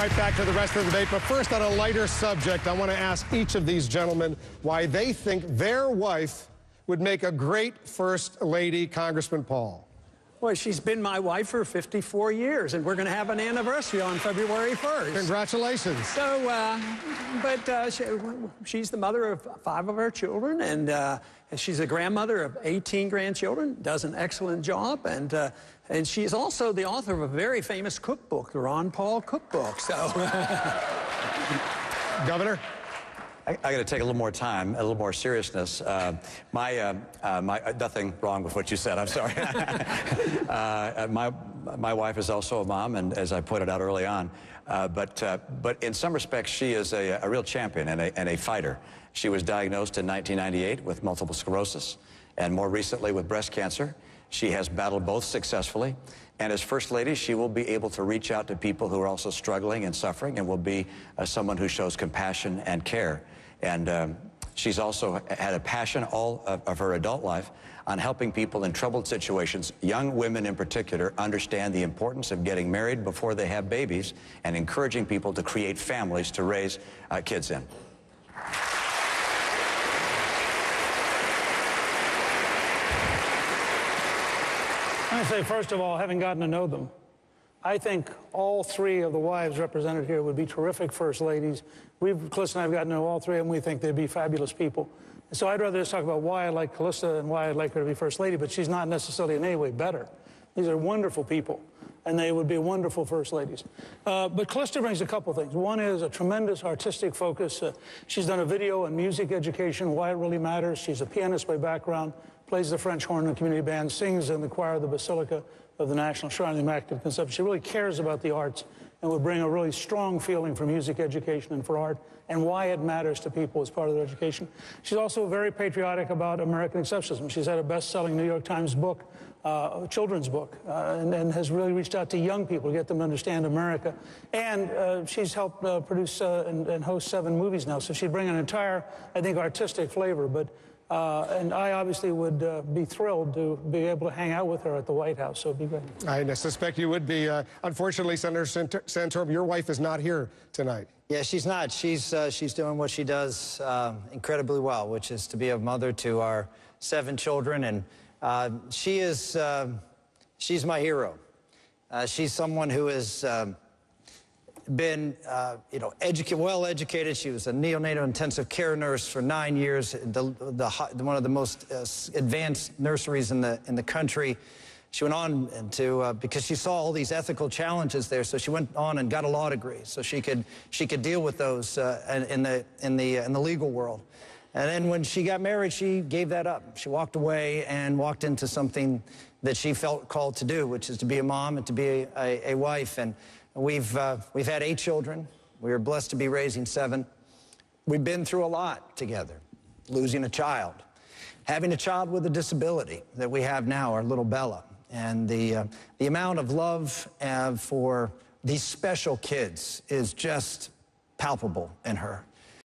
Right back to the rest of the debate, but first on a lighter subject, I want to ask each of these gentlemen why they think their wife would make a great first lady, Congressman Paul. Well, she's been my wife for 54 years, and we're going to have an anniversary on February 1st. Congratulations. So, uh, but uh, she, she's the mother of five of our children, and uh, she's a grandmother of 18 grandchildren, does an excellent job, and, uh, and she's also the author of a very famous cookbook, the Ron Paul Cookbook. So, Governor? I, I got to take a little more time, a little more seriousness. Uh, my, uh, uh, my, uh, nothing wrong with what you said. I'm sorry. Uh, my, my wife is also a mom, and as I pointed out early on, uh, but, but in some respects, she is a, a real champion and a, and a fighter. She was diagnosed in 1998 with multiple sclerosis, and more recently with breast cancer. She has battled both successfully. And as First Lady, she will be able to reach out to people who are also struggling and suffering and will be uh, someone who shows compassion and care. And um, she's also had a passion all of, of, her adult life on helping people in troubled situations, young women in particular, understand the importance of getting married before they have babies and encouraging people to create families to raise uh, kids in. I say, first of all, having gotten to know them, I think all three of the wives represented here would be terrific first ladies. We've, Callista and I have gotten to know all three of them. We think they'd be fabulous people. So I'd rather just talk about why I like Callista and why I'd like her to be first lady, but she's not necessarily in any way better. These are wonderful people, and they would be wonderful first ladies. Uh, but Callista brings a couple things. One is a tremendous artistic focus. Uh, she's done a video and music education, why it really matters. She's a pianist by background, plays the French horn in the community band, sings in the choir of the Basilica of the National Shrine of the Immaculate Conception. She really cares about the arts and would bring a really strong feeling for music education and for art and why it matters to people as part of their education. She's also very patriotic about American exceptionalism. She's had a best-selling New York Times book, uh, children's book, uh, and, and, has really reached out to young people to get them to understand America. And uh, she's helped uh, produce uh, and, and host seven movies now, so she'd bring an entire, I think, artistic flavor. But uh, and I obviously would uh, be thrilled to be able to hang out with her at the White House, so it'd be great. I suspect you would be. Uh, unfortunately, Senator Santorum, your wife is not here tonight. Yeah, she's not. She's, uh, she's doing what she does uh, incredibly well, which is to be a mother to our seven children. And uh, she is, she's my hero. she's someone who is um, been, uh, you know, educa well educated. She was a neonatal intensive care nurse for nine years, the, the, one of the most uh, advanced nurseries in the, in the country. She went on to, uh, because she saw all these ethical challenges there, so she went on and got a law degree so she could, she could deal with those uh, in, the, in, the, in the legal world. And then when she got married, she gave that up. She walked away and walked into something that she felt called to do, which is to be a mom and to be a, a, a wife. And We've, uh, we've had eight children. We are blessed to be raising seven. We've been through a lot together, losing a child, having a child with a disability that we have now, our little Bella. And the, uh, the amount of love uh, for these special kids is just palpable in her.